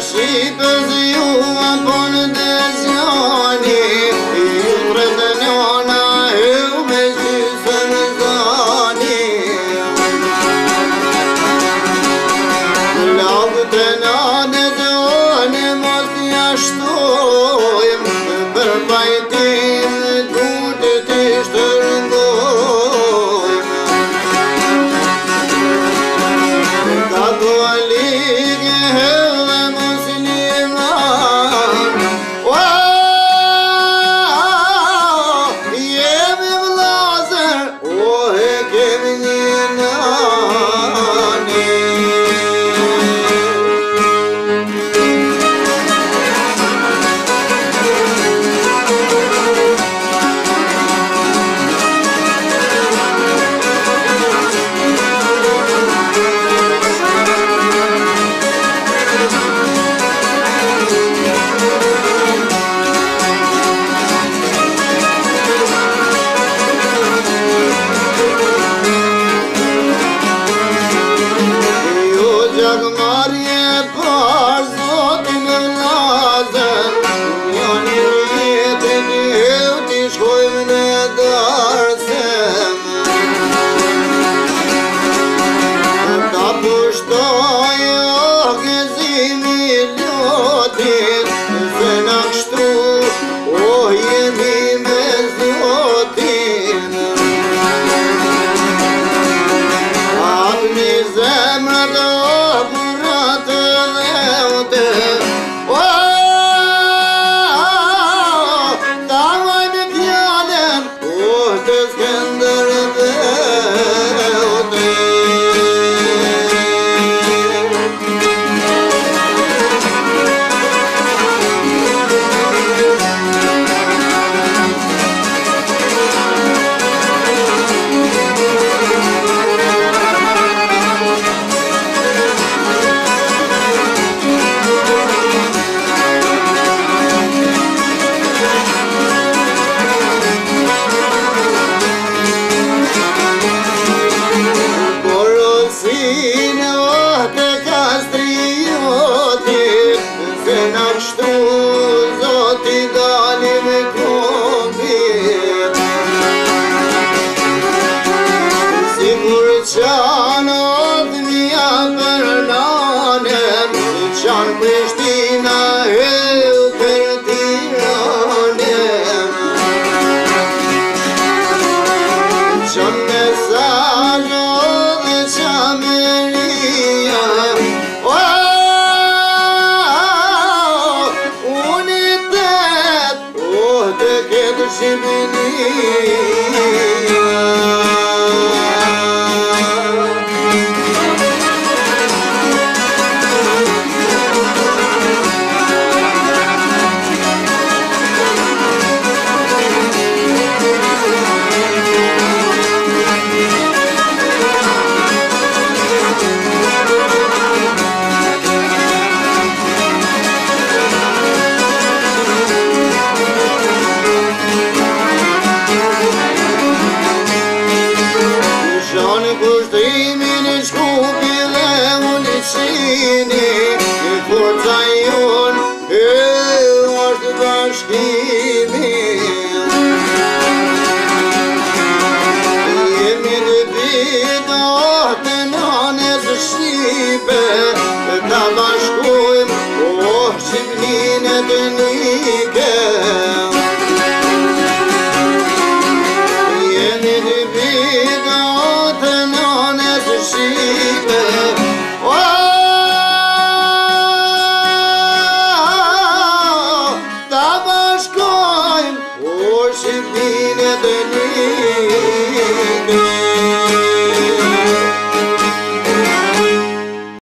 Në shqipës ju a ponë të zjani, i mbërë të njana e u mezi së në gani. Në të njane të oni, mos nja shtojmë për bani. I'm not Admiral o te kastri o ti se në kështu zot i gani me këpi si murë qanë o dhënja për nane si qanë mësht gözümün vini Në kërta jon E është bashkimi Jemi në bita Ahte nane zë shqipe Ta bashkojmë o qimnin e të një Cebine dönüyor